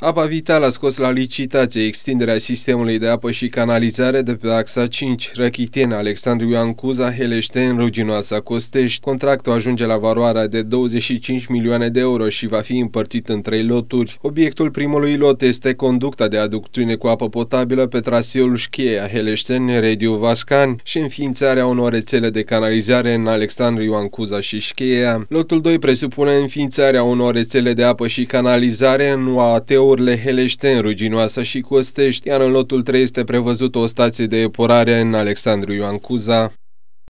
Apa Vital a scos la licitație extinderea sistemului de apă și canalizare de pe axa 5, Răchitien, Alexandru Ioan Cuza, Heleșten, Ruginoasa, Costești. Contractul ajunge la valoarea de 25 milioane de euro și va fi împărțit în trei loturi. Obiectul primului lot este conducta de aducțiune cu apă potabilă pe traseul Șcheia, Heleșten, Rediu Vascan și înființarea unor rețele de canalizare în Alexandru Ioan Cuza și Șcheia. Lotul 2 presupune înființarea unor rețele de apă și canalizare în UAT Deșeurile Heleșten, Ruginoasă și Costești, iar în lotul 3 este prevăzut o stație de epurare în Alexandru Ioan Cuza.